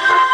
Ha ha!